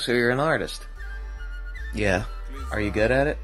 So you're an artist? Yeah. Are you good at it?